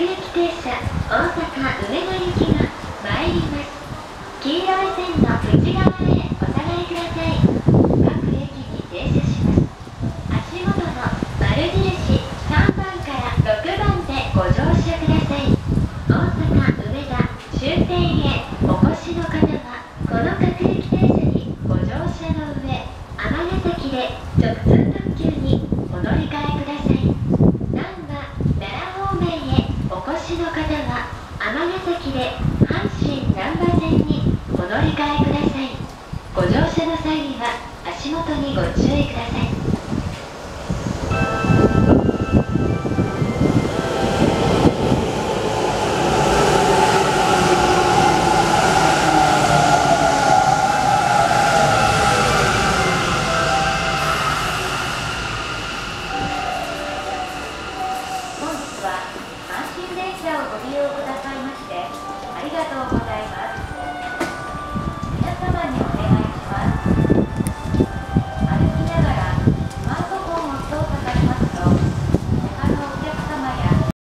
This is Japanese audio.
各駅停車大阪梅田行きが参ります黄色い線の内側へお下がりください各駅に停車します。足元の丸印3番から6番でご乗車ください大阪梅田終点へお越しの方はこの各駅停車にご乗車の上尼崎で直通。しの方は尼崎で阪神難波線にお乗り換えください。ご乗車の際には足元にご注意ください。は電車をご利用ください。